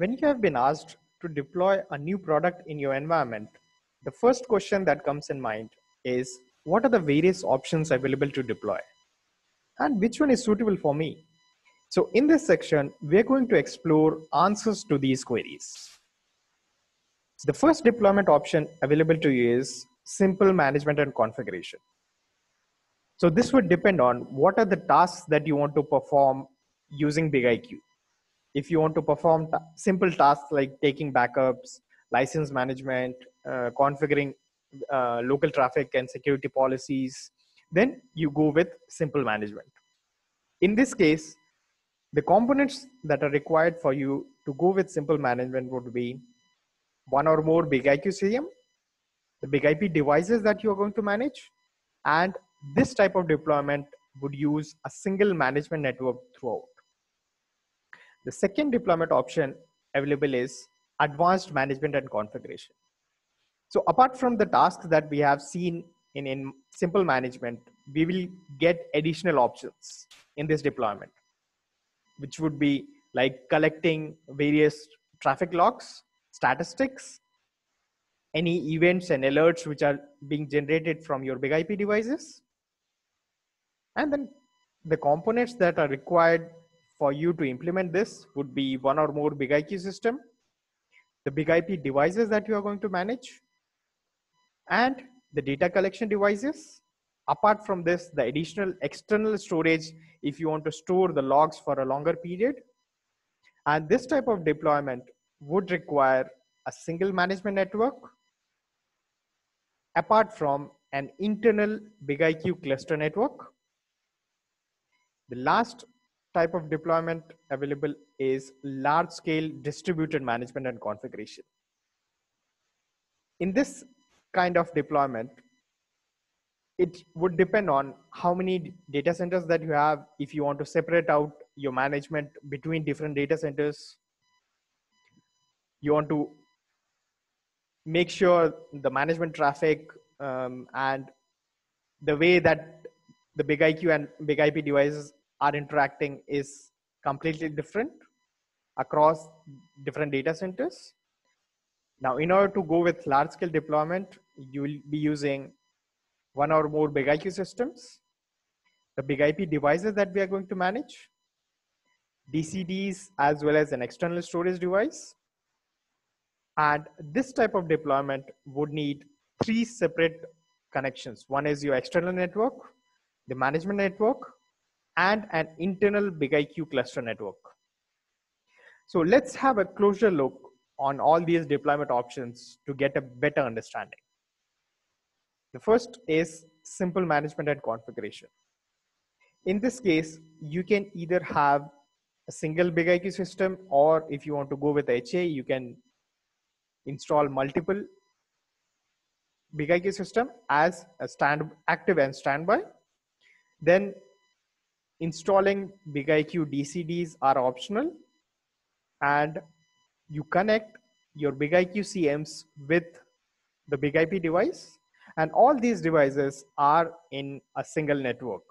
When you have been asked to deploy a new product in your environment, the first question that comes in mind is what are the various options available to deploy? And which one is suitable for me? So in this section, we're going to explore answers to these queries. The first deployment option available to you is simple management and configuration. So this would depend on what are the tasks that you want to perform using BigIQ if you want to perform simple tasks like taking backups, license management, uh, configuring uh, local traffic and security policies, then you go with simple management. In this case, the components that are required for you to go with simple management would be one or more big IQ CM, the big IP devices that you are going to manage, and this type of deployment would use a single management network throughout. The second deployment option available is advanced management and configuration. So apart from the tasks that we have seen in, in simple management, we will get additional options in this deployment, which would be like collecting various traffic logs, statistics, any events and alerts which are being generated from your big IP devices, and then the components that are required for you to implement this would be one or more big BigIQ system, the big IP devices that you are going to manage, and the data collection devices. Apart from this, the additional external storage if you want to store the logs for a longer period. And this type of deployment would require a single management network apart from an internal BigIQ cluster network. The last type of deployment available is large scale distributed management and configuration. In this kind of deployment, it would depend on how many data centers that you have. If you want to separate out your management between different data centers, you want to make sure the management traffic um, and the way that the big IQ and big IP devices are interacting is completely different across different data centers. Now, in order to go with large scale deployment, you will be using one or more BigIQ systems, the big IP devices that we are going to manage, DCDs, as well as an external storage device. And this type of deployment would need three separate connections. One is your external network, the management network, and an internal BigIQ cluster network. So let's have a closer look on all these deployment options to get a better understanding. The first is simple management and configuration. In this case, you can either have a single BigIQ system, or if you want to go with HA, you can install multiple BigIQ system as a stand active and standby. Then installing BigIQ DCDs are optional and you connect your BigIQ CMs with the BigIP device and all these devices are in a single network.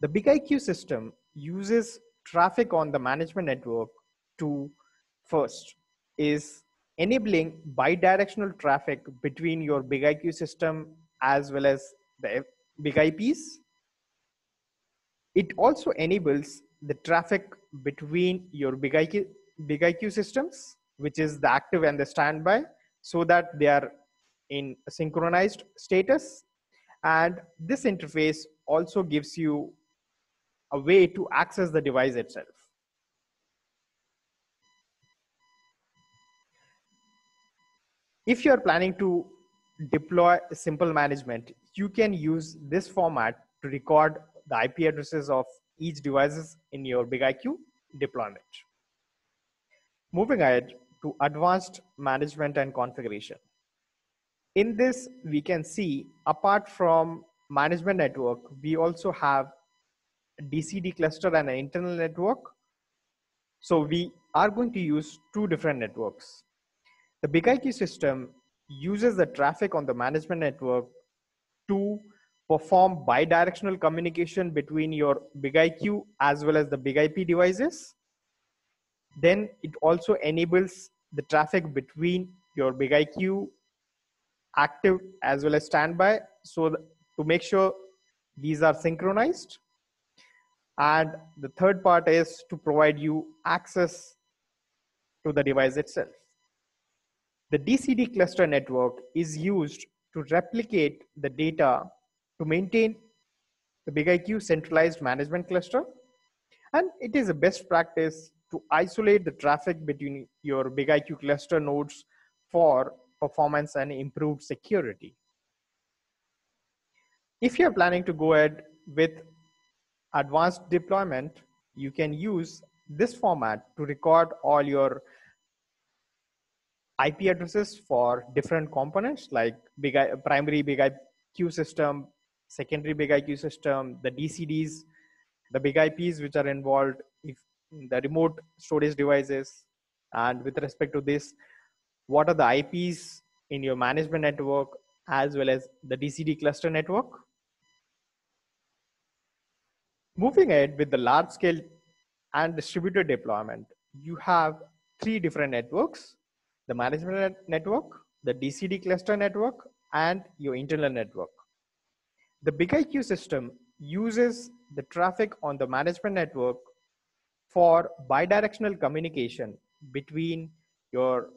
The BigIQ system uses traffic on the management network to first is enabling bidirectional traffic between your BigIQ system as well as the BigIPs it also enables the traffic between your big IQ systems, which is the active and the standby, so that they are in synchronized status. And this interface also gives you a way to access the device itself. If you're planning to deploy simple management, you can use this format to record the IP addresses of each devices in your BigIQ deployment. Moving ahead to advanced management and configuration. In this, we can see apart from management network, we also have a DCD cluster and an internal network. So we are going to use two different networks. The BigIQ system uses the traffic on the management network to perform bidirectional communication between your BigIQ as well as the BigIP devices. then it also enables the traffic between your BIG-IQ active as well as standby so to make sure these are synchronized and the third part is to provide you access to the device itself the DCD cluster network is used to replicate the data to maintain the BIG-IQ centralized management cluster. And it is a best practice to isolate the traffic between your BIG-IQ cluster nodes for performance and improved security. If you're planning to go ahead with advanced deployment, you can use this format to record all your IP addresses for different components like big primary BIG-IQ system, secondary BIG-IQ system, the DCDs, the big IPs which are involved, if the remote storage devices, and with respect to this, what are the IPs in your management network as well as the DCD cluster network. Moving ahead with the large scale and distributed deployment, you have three different networks the management network, the DCD cluster network, and your internal network. The BIG-IQ system uses the traffic on the management network for bidirectional communication between your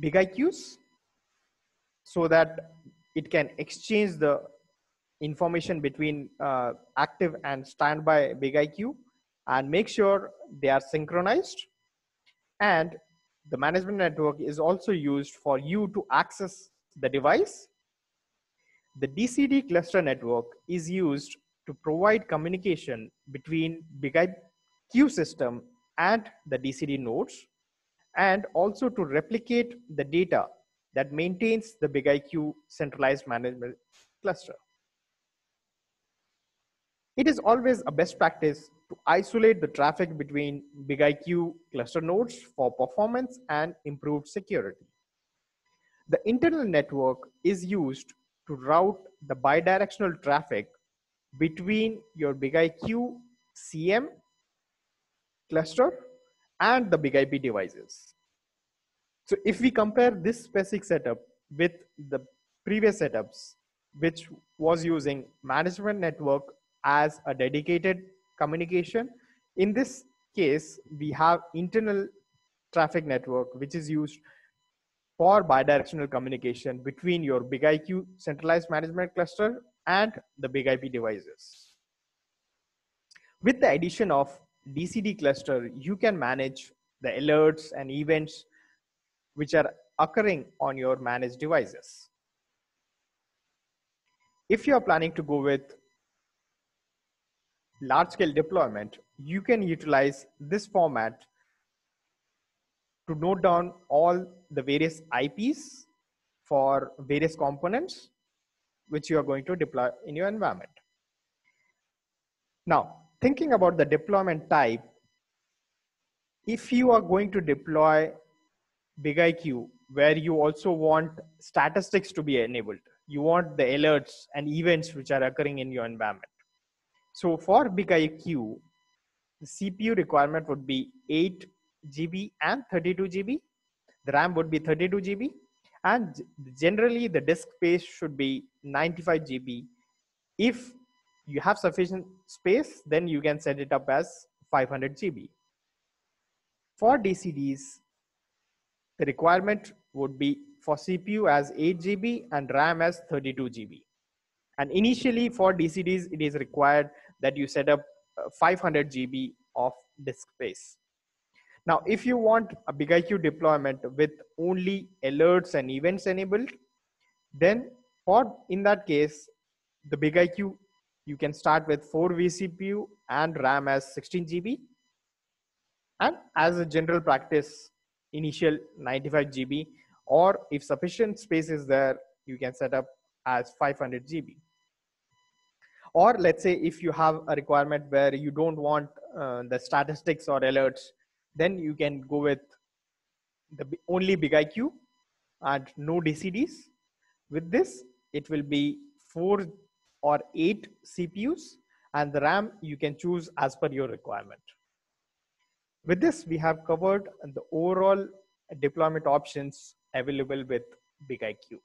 BIG-IQs so that it can exchange the information between uh, active and standby BIG-IQ and make sure they are synchronized. And the management network is also used for you to access the device. The DCD cluster network is used to provide communication between BIG-IQ system and the DCD nodes, and also to replicate the data that maintains the BIG-IQ centralized management cluster. It is always a best practice to isolate the traffic between BIG-IQ cluster nodes for performance and improved security. The internal network is used to route the bidirectional traffic between your BIG-IQ CM cluster and the BIG-IP devices. So if we compare this specific setup with the previous setups, which was using management network as a dedicated communication. In this case, we have internal traffic network, which is used for bidirectional communication between your BIG-IQ centralized management cluster and the BIG-IP devices. With the addition of DCD cluster, you can manage the alerts and events which are occurring on your managed devices. If you are planning to go with large scale deployment, you can utilize this format to note down all the various IPs for various components which you are going to deploy in your environment. Now, thinking about the deployment type, if you are going to deploy BIG-IQ, where you also want statistics to be enabled, you want the alerts and events which are occurring in your environment. So for BIG-IQ, the CPU requirement would be 8 GB and 32 GB. The RAM would be 32 GB. And generally, the disk space should be 95 GB. If you have sufficient space, then you can set it up as 500 GB. For DCDs, the requirement would be for CPU as 8 GB and RAM as 32 GB. And initially for DCDs, it is required that you set up uh, 500 GB of disk space. Now, if you want a BIG-IQ deployment with only alerts and events enabled, then for in that case, the BIG-IQ, you can start with 4 vCPU and RAM as 16 GB. And as a general practice, initial 95 GB, or if sufficient space is there, you can set up as 500 GB or let's say if you have a requirement where you don't want uh, the statistics or alerts then you can go with the only BIG-IQ and no dcds with this it will be four or eight cpus and the RAM you can choose as per your requirement. With this, we have covered the overall deployment options available with BigIQ.